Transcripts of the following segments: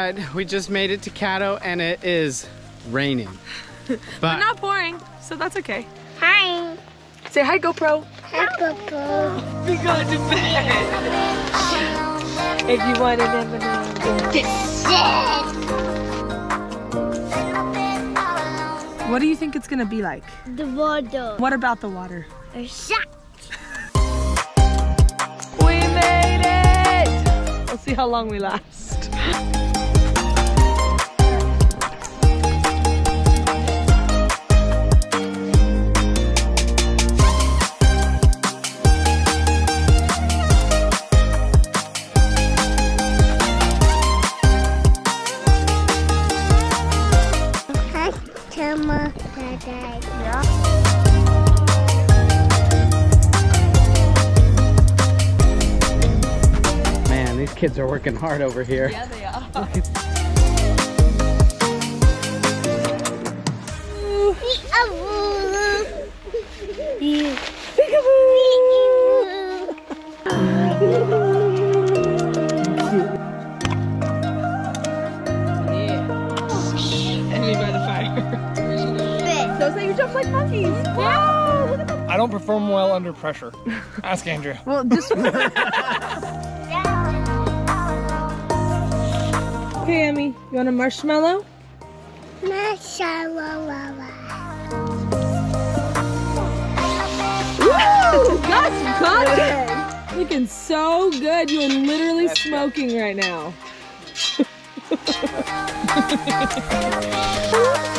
All right, we just made it to Caddo and it is raining. But Not pouring, so that's okay. Hi. Say hi, GoPro. Hi, Papa. We going to bed. if you want an M&M. What do you think it's gonna be like? The water. What about the water? A shot. We made it! Let's see how long we last. Hi, Tama. Dada. Yeah. man, these kids are working hard over here. Yeah, they are. fire. So say you jump like monkeys. Wow, look at them. I don't perform well under pressure. Ask Andrea. Well, just. Okay, Emmy, you want a marshmallow? Mashallah. That's good. Looking so good. You're literally smoking right now.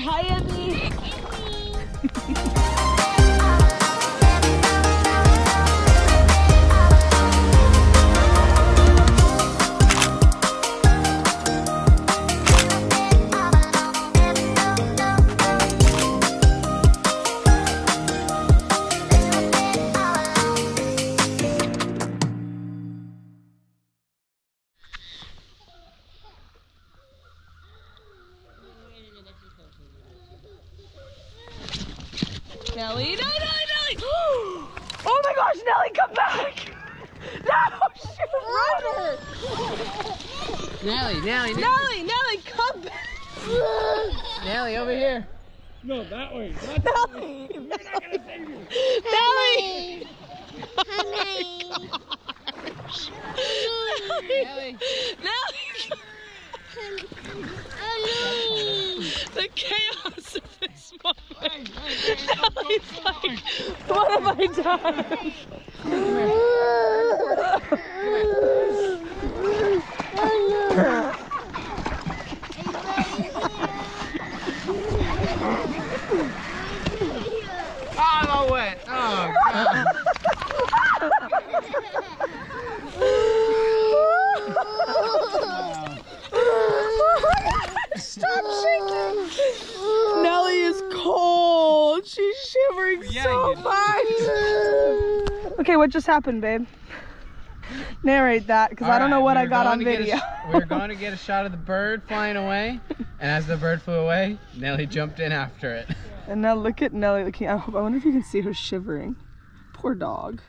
Stella, say Nelly, no, no, Nelly. Oh my gosh, Nelly, come back. No, shoot, Nelly, Nelly, Nelly, Nelly, come back. Nelly, over here. No, that way. Not Nelly, We're not gonna save you. Nelly. Honey. Nelly. Nelly. Honey. The chaos of this moment. Nelly's like, what have I done? Oh, I'm wet. Oh, God. Stop shaking. Nelly is cold. She's shivering Yeah, so you- much. Okay, what just happened, babe? Narrate that, because I don't know what we I got on get a video. we were going to get a shot of the bird flying away, and as the bird flew away, Nelly jumped in after it. and now look at Nelly looking. I, hope, I wonder if you can see her shivering. Poor dog.